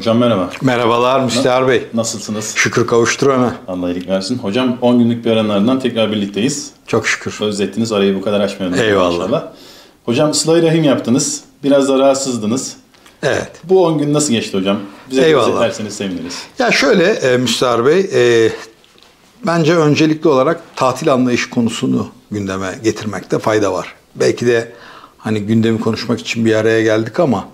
Hocam merhaba. Merhabalar Müstahar Bey. Nasılsınız? Şükür kavuşturana. Allah iyilik versin. Hocam 10 günlük bir aranlardan tekrar birlikteyiz. Çok şükür. Özlettiniz arayı bu kadar açmayalım. Eyvallah. inşallah. Hocam sıla rahim yaptınız. Biraz da rahatsızdınız. Evet. Bu 10 gün nasıl geçti hocam? Bize Eyvallah. özetlerseniz seviniriz. Ya şöyle e, Müstahar Bey, e, bence öncelikli olarak tatil anlayışı konusunu gündeme getirmekte fayda var. Belki de hani gündemi konuşmak için bir araya geldik ama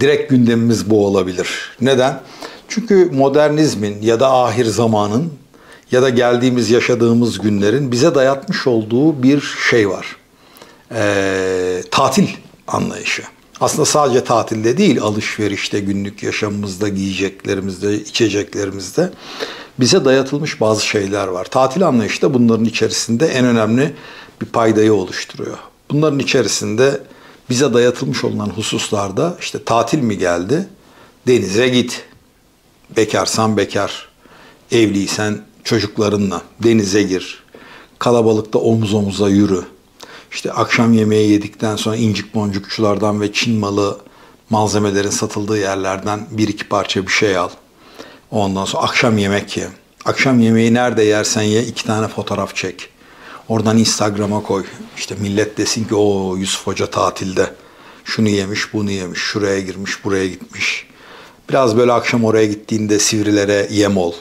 direkt gündemimiz bu olabilir. Neden? Çünkü modernizmin ya da ahir zamanın ya da geldiğimiz yaşadığımız günlerin bize dayatmış olduğu bir şey var. E, tatil anlayışı. Aslında sadece tatilde değil, alışverişte, günlük yaşamımızda, giyeceklerimizde, içeceklerimizde bize dayatılmış bazı şeyler var. Tatil anlayışı da bunların içerisinde en önemli bir paydayı oluşturuyor. Bunların içerisinde bize dayatılmış olan hususlarda işte tatil mi geldi? Denize git. Bekarsan bekar. Evliysen çocuklarınla denize gir. Kalabalıkta omuz omuza yürü. İşte akşam yemeği yedikten sonra incik boncukçulardan ve Çin malı malzemelerin satıldığı yerlerden bir iki parça bir şey al. Ondan sonra akşam yemek ye. Akşam yemeği nerede yersen ye iki tane fotoğraf çek. Oradan Instagram'a koy. İşte millet desin ki o Yusuf Hoca tatilde. Şunu yemiş, bunu yemiş, şuraya girmiş, buraya gitmiş. Biraz böyle akşam oraya gittiğinde sivrilere yem ol.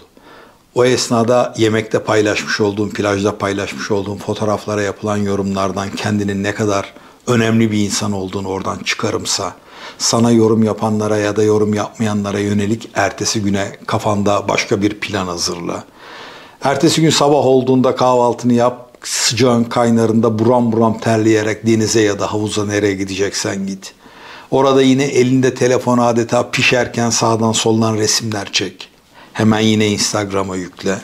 O esnada yemekte paylaşmış olduğun, plajda paylaşmış olduğun fotoğraflara yapılan yorumlardan kendinin ne kadar önemli bir insan olduğunu oradan çıkarımsa, sana yorum yapanlara ya da yorum yapmayanlara yönelik ertesi güne kafanda başka bir plan hazırla. Ertesi gün sabah olduğunda kahvaltını yap, sıcağın kaynarında buram buram terleyerek denize ya da havuza nereye gideceksen git. Orada yine elinde telefon adeta pişerken sağdan soldan resimler çek. Hemen yine Instagram'a yükle.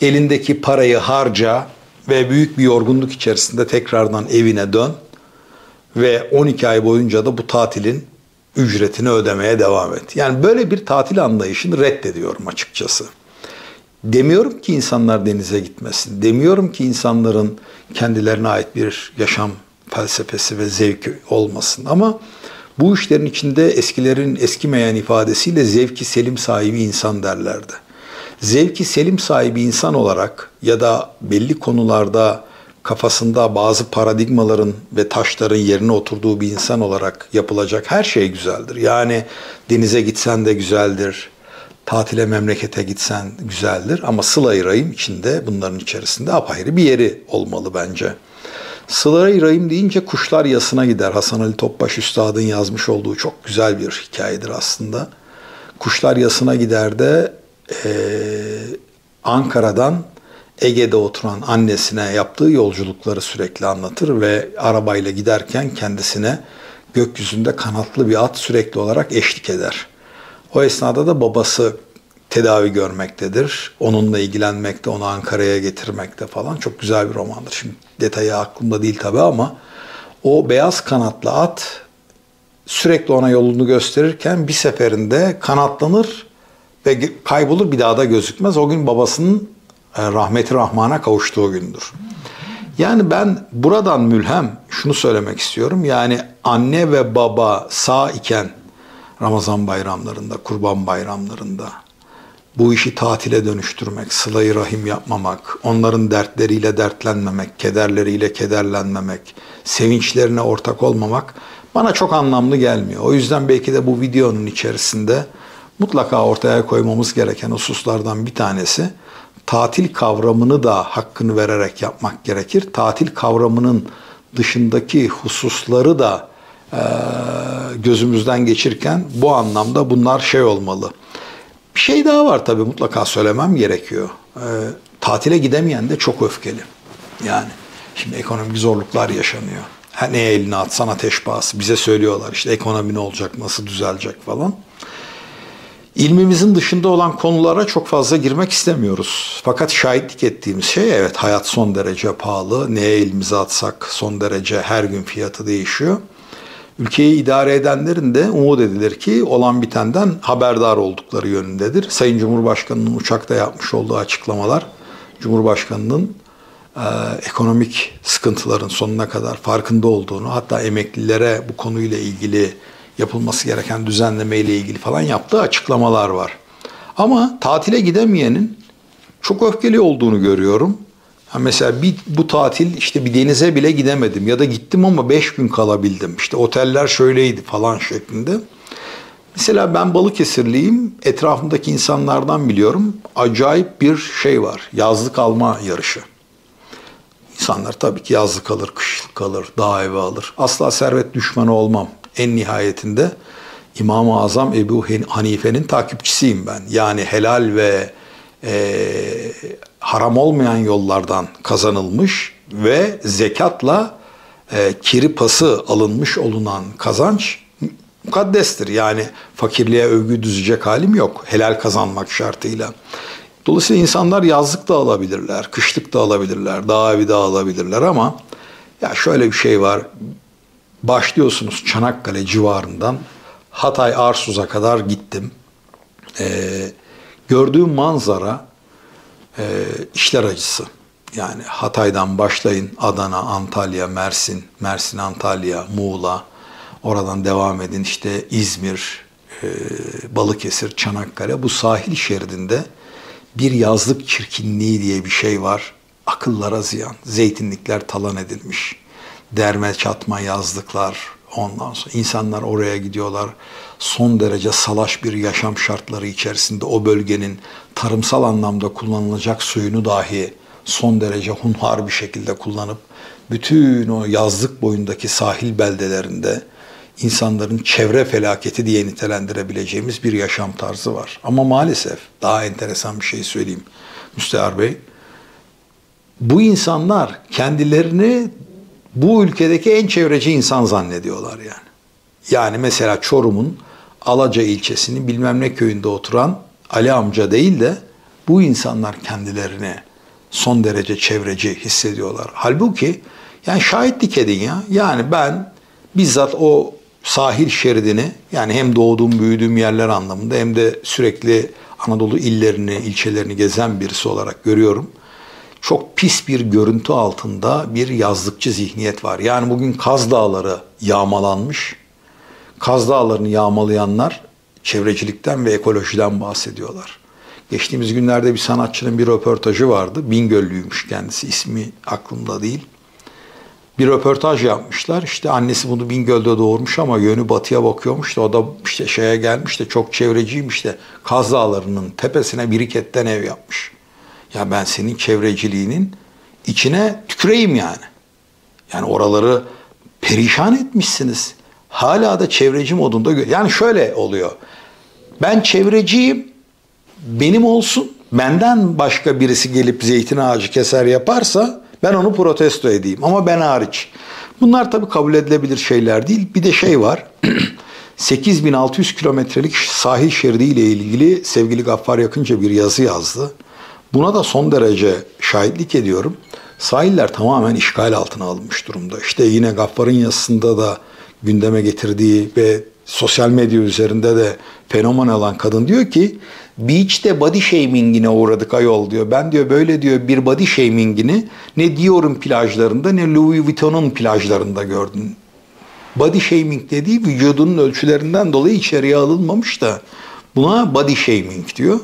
Elindeki parayı harca ve büyük bir yorgunluk içerisinde tekrardan evine dön. Ve 12 ay boyunca da bu tatilin ücretini ödemeye devam et. Yani böyle bir tatil anlayışını reddediyorum açıkçası. Demiyorum ki insanlar denize gitmesin. Demiyorum ki insanların kendilerine ait bir yaşam felsefesi ve zevki olmasın. Ama bu işlerin içinde eskilerin eskimeyen ifadesiyle zevki selim sahibi insan derlerdi. Zevki selim sahibi insan olarak ya da belli konularda kafasında bazı paradigmaların ve taşların yerine oturduğu bir insan olarak yapılacak her şey güzeldir. Yani denize gitsen de güzeldir, tatile memlekete gitsen güzeldir ama sıla-i rahim içinde bunların içerisinde apayrı bir yeri olmalı bence. Sıla-i rahim deyince kuşlar yasına gider. Hasan Ali Topbaş Üstad'ın yazmış olduğu çok güzel bir hikayedir aslında. Kuşlar yasına gider de e, Ankara'dan Ege'de oturan annesine yaptığı yolculukları sürekli anlatır ve arabayla giderken kendisine gökyüzünde kanatlı bir at sürekli olarak eşlik eder. O esnada da babası tedavi görmektedir. Onunla ilgilenmekte, onu Ankara'ya getirmekte falan. Çok güzel bir romandır. Şimdi detayı aklımda değil tabii ama o beyaz kanatlı at sürekli ona yolunu gösterirken bir seferinde kanatlanır ve kaybolur bir daha da gözükmez. O gün babasının e, rahmeti rahmana kavuştuğu gündür. Yani ben buradan mülhem şunu söylemek istiyorum. Yani anne ve baba sağ iken Ramazan bayramlarında, kurban bayramlarında bu işi tatile dönüştürmek, sılayı rahim yapmamak, onların dertleriyle dertlenmemek, kederleriyle kederlenmemek, sevinçlerine ortak olmamak bana çok anlamlı gelmiyor. O yüzden belki de bu videonun içerisinde mutlaka ortaya koymamız gereken hususlardan bir tanesi tatil kavramını da hakkını vererek yapmak gerekir. Tatil kavramının dışındaki hususları da gözümüzden geçirken bu anlamda bunlar şey olmalı. Bir şey daha var tabii mutlaka söylemem gerekiyor. E, tatile gidemeyen de çok öfkeli. Yani şimdi ekonomik zorluklar yaşanıyor. Ha, ne elini atsan ateş pahası. Bize söylüyorlar işte ekonomi ne olacak, nasıl düzelecek falan. İlmimizin dışında olan konulara çok fazla girmek istemiyoruz. Fakat şahitlik ettiğimiz şey evet hayat son derece pahalı. Neye elimizi atsak son derece her gün fiyatı değişiyor. Ülkeyi idare edenlerin de umut edilir ki olan bitenden haberdar oldukları yönündedir. Sayın Cumhurbaşkanı'nın uçakta yapmış olduğu açıklamalar Cumhurbaşkanı'nın e, ekonomik sıkıntıların sonuna kadar farkında olduğunu hatta emeklilere bu konuyla ilgili yapılması gereken düzenleme ile ilgili falan yaptığı açıklamalar var. Ama tatile gidemeyenin çok öfkeli olduğunu görüyorum. Ha mesela bir, bu tatil işte bir denize bile gidemedim ya da gittim ama beş gün kalabildim. İşte oteller şöyleydi falan şeklinde. Mesela ben Balıkesirliyim. Etrafımdaki insanlardan biliyorum. Acayip bir şey var. Yazlık alma yarışı. İnsanlar tabii ki yazlık alır, kışlık alır, dağ evi alır. Asla servet düşmanı olmam. En nihayetinde İmam-ı Azam Ebu Hanife'nin takipçisiyim ben. Yani helal ve e, haram olmayan yollardan kazanılmış ve zekatla e, kiri pası alınmış olunan kazanç mukaddestir. Yani fakirliğe övgü düzecek halim yok. Helal kazanmak şartıyla. Dolayısıyla insanlar yazlık da alabilirler, kışlık da alabilirler, dağ evi de alabilirler ama ya şöyle bir şey var. Başlıyorsunuz Çanakkale civarından Hatay Arsuz'a kadar gittim. Ee, gördüğüm manzara e, işler acısı. Yani Hatay'dan başlayın Adana, Antalya, Mersin, Mersin, Antalya, Muğla, oradan devam edin işte İzmir, e, Balıkesir, Çanakkale bu sahil şeridinde bir yazlık çirkinliği diye bir şey var. Akıllara ziyan. Zeytinlikler talan edilmiş. Derme çatma yazlıklar. Ondan sonra insanlar oraya gidiyorlar. Son derece salaş bir yaşam şartları içerisinde o bölgenin tarımsal anlamda kullanılacak suyunu dahi son derece hunhar bir şekilde kullanıp bütün o yazlık boyundaki sahil beldelerinde insanların çevre felaketi diye nitelendirebileceğimiz bir yaşam tarzı var. Ama maalesef daha enteresan bir şey söyleyeyim Müstehar Bey. Bu insanlar kendilerini bu ülkedeki en çevreci insan zannediyorlar yani. Yani mesela Çorum'un Alaca ilçesinin bilmem ne köyünde oturan Ali amca değil de bu insanlar kendilerini son derece çevreci hissediyorlar. Halbuki yani şahitlik edin ya. Yani ben bizzat o sahil şeridini yani hem doğduğum büyüdüğüm yerler anlamında hem de sürekli Anadolu illerini, ilçelerini gezen birisi olarak görüyorum. Çok pis bir görüntü altında bir yazlıkçı zihniyet var. Yani bugün Kaz Dağları yağmalanmış. Kaz Dağları'nı yağmalayanlar çevrecilikten ve ekolojiden bahsediyorlar. Geçtiğimiz günlerde bir sanatçının bir röportajı vardı. Bingöllüymüş kendisi. ismi aklımda değil bir röportaj yapmışlar. İşte annesi bunu Bingöl'de doğurmuş ama yönü batıya bakıyormuş da o da işte şeye gelmiş de çok çevreciymiş de Kaz Dağları'nın tepesine biriketten ev yapmış. Ya ben senin çevreciliğinin içine tüküreyim yani. Yani oraları perişan etmişsiniz. Hala da çevreci modunda. Yani şöyle oluyor. Ben çevreciyim. Benim olsun. Benden başka birisi gelip zeytin ağacı keser yaparsa ben onu protesto edeyim ama ben hariç. Bunlar tabii kabul edilebilir şeyler değil. Bir de şey var. 8600 kilometrelik sahil şeridi ile ilgili sevgili Gaffar Yakınca bir yazı yazdı. Buna da son derece şahitlik ediyorum. Sahiller tamamen işgal altına alınmış durumda. İşte yine Gaffar'ın yazısında da gündeme getirdiği ve sosyal medya üzerinde de fenomen olan kadın diyor ki Beach'te body shaming'ine uğradık ayol diyor. Ben diyor böyle diyor bir body shaming'ini ne Dior'un plajlarında ne Louis Vuitton'un plajlarında gördüm. Body shaming dediği vücudunun ölçülerinden dolayı içeriye alınmamış da buna body shaming diyor.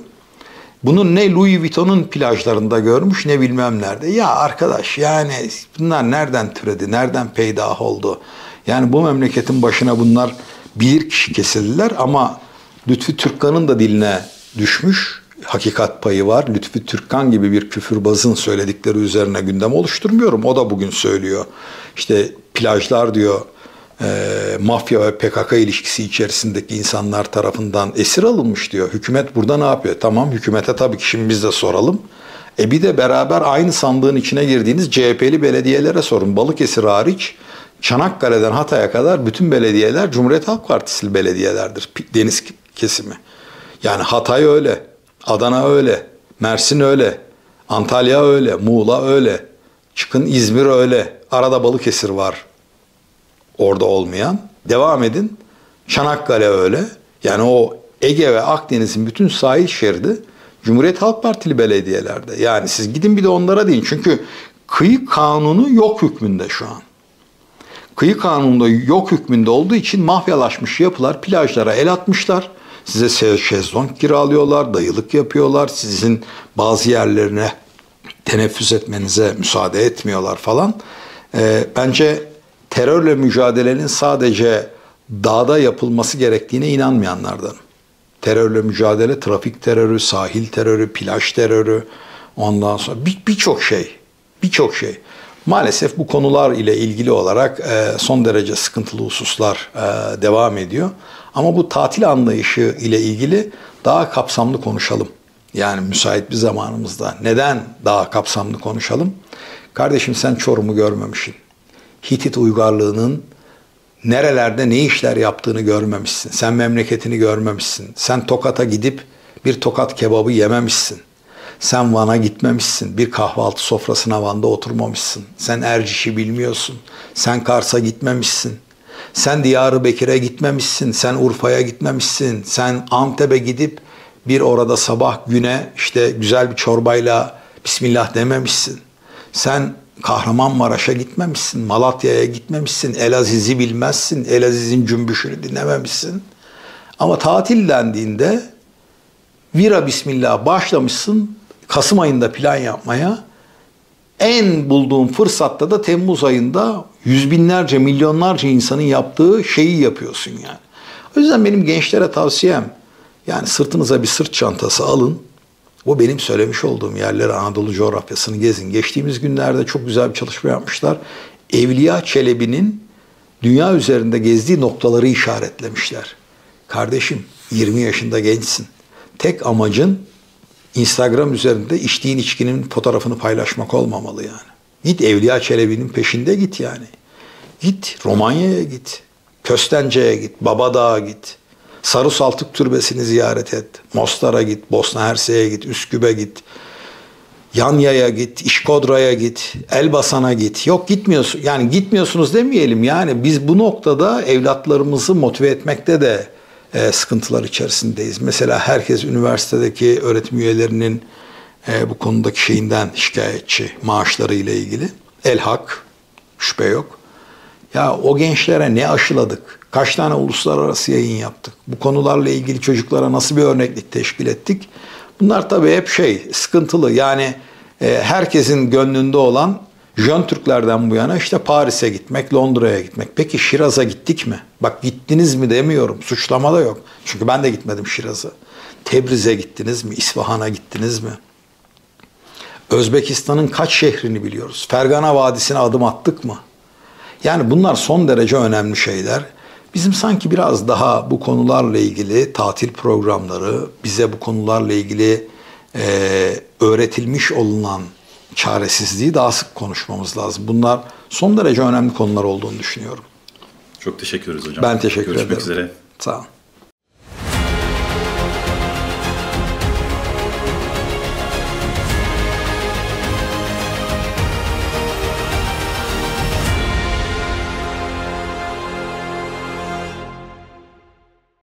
Bunu ne Louis Vuitton'un plajlarında görmüş ne bilmem nerede. Ya arkadaş yani bunlar nereden türedi, nereden peydah oldu? Yani bu memleketin başına bunlar bilir kişi kesildiler ama Lütfü Türkkan'ın da diline düşmüş. Hakikat payı var. Lütfü Türkkan gibi bir küfürbazın söyledikleri üzerine gündem oluşturmuyorum. O da bugün söylüyor. İşte plajlar diyor e, mafya ve PKK ilişkisi içerisindeki insanlar tarafından esir alınmış diyor. Hükümet burada ne yapıyor? Tamam hükümete tabii ki şimdi biz de soralım. E bir de beraber aynı sandığın içine girdiğiniz CHP'li belediyelere sorun. Balıkesir hariç Çanakkale'den Hatay'a kadar bütün belediyeler Cumhuriyet Halk Partisi belediyelerdir. Deniz kesimi. Yani Hatay öyle, Adana öyle, Mersin öyle, Antalya öyle, Muğla öyle. Çıkın İzmir öyle. Arada Balıkesir var. Orada olmayan. Devam edin. Çanakkale öyle. Yani o Ege ve Akdeniz'in bütün sahil şeridi Cumhuriyet Halk Partili belediyelerde. Yani siz gidin bir de onlara deyin. Çünkü kıyı kanunu yok hükmünde şu an. kıyı kanununda yok hükmünde olduğu için mafyalaşmış yapılar plajlara el atmışlar. Size şezlong kiralıyorlar, dayılık yapıyorlar. Sizin bazı yerlerine teneffüs etmenize müsaade etmiyorlar falan. E, bence terörle mücadelenin sadece dağda yapılması gerektiğine inanmayanlardan. Terörle mücadele, trafik terörü, sahil terörü, plaj terörü, ondan sonra birçok bir şey, birçok şey. Maalesef bu konular ile ilgili olarak e, son derece sıkıntılı hususlar e, devam ediyor. Ama bu tatil anlayışı ile ilgili daha kapsamlı konuşalım. Yani müsait bir zamanımızda. Neden daha kapsamlı konuşalım? Kardeşim sen Çorum'u görmemişsin. Hitit uygarlığının nerelerde ne işler yaptığını görmemişsin. Sen memleketini görmemişsin. Sen Tokat'a gidip bir tokat kebabı yememişsin. Sen Van'a gitmemişsin. Bir kahvaltı sofrasına Van'da oturmamışsın. Sen Erciş'i bilmiyorsun. Sen Kars'a gitmemişsin. Sen Diyarbakır'a gitmemişsin. Sen Urfa'ya gitmemişsin. Sen Antep'e gidip bir orada sabah güne işte güzel bir çorbayla Bismillah dememişsin. Sen Kahramanmaraş'a gitmemişsin, Malatya'ya gitmemişsin, Elaziz'i bilmezsin, Elaziz'in cümbüşünü dinlememişsin. Ama tatil dendiğinde vira bismillah başlamışsın Kasım ayında plan yapmaya. En bulduğun fırsatta da Temmuz ayında yüz binlerce, milyonlarca insanın yaptığı şeyi yapıyorsun yani. O yüzden benim gençlere tavsiyem yani sırtınıza bir sırt çantası alın. Bu benim söylemiş olduğum yerleri Anadolu coğrafyasını gezin. Geçtiğimiz günlerde çok güzel bir çalışma yapmışlar. Evliya Çelebi'nin dünya üzerinde gezdiği noktaları işaretlemişler. Kardeşim 20 yaşında gençsin. Tek amacın Instagram üzerinde içtiğin içkinin fotoğrafını paylaşmak olmamalı yani. Git Evliya Çelebi'nin peşinde git yani. Git Romanya'ya git. Köstence'ye git. Babadağ'a git. Sarı Saltık Türbesi'ni ziyaret et. Mostar'a git, Bosna Hersek'e git, Üsküp'e git. Yanya'ya git, İşkodra'ya git, Elbasan'a git. Yok gitmiyorsun. Yani gitmiyorsunuz demeyelim. Yani biz bu noktada evlatlarımızı motive etmekte de e, sıkıntılar içerisindeyiz. Mesela herkes üniversitedeki öğretim üyelerinin e, bu konudaki şeyinden şikayetçi maaşları ile ilgili. El hak, şüphe yok. Ya o gençlere ne aşıladık? Kaç tane uluslararası yayın yaptık? Bu konularla ilgili çocuklara nasıl bir örneklik teşkil ettik? Bunlar tabii hep şey sıkıntılı. Yani e, herkesin gönlünde olan Jön Türklerden bu yana işte Paris'e gitmek, Londra'ya gitmek. Peki Şiraz'a gittik mi? Bak gittiniz mi demiyorum. Suçlama da yok. Çünkü ben de gitmedim Şiraz'a. Tebriz'e gittiniz mi? İsfahan'a gittiniz mi? Özbekistan'ın kaç şehrini biliyoruz? Fergana Vadisi'ne adım attık mı? Yani bunlar son derece önemli şeyler. Bizim sanki biraz daha bu konularla ilgili tatil programları, bize bu konularla ilgili e, öğretilmiş olunan çaresizliği daha sık konuşmamız lazım. Bunlar son derece önemli konular olduğunu düşünüyorum. Çok teşekkür ederiz hocam. Ben teşekkür Görüşmek ederim. üzere. Sağ olun.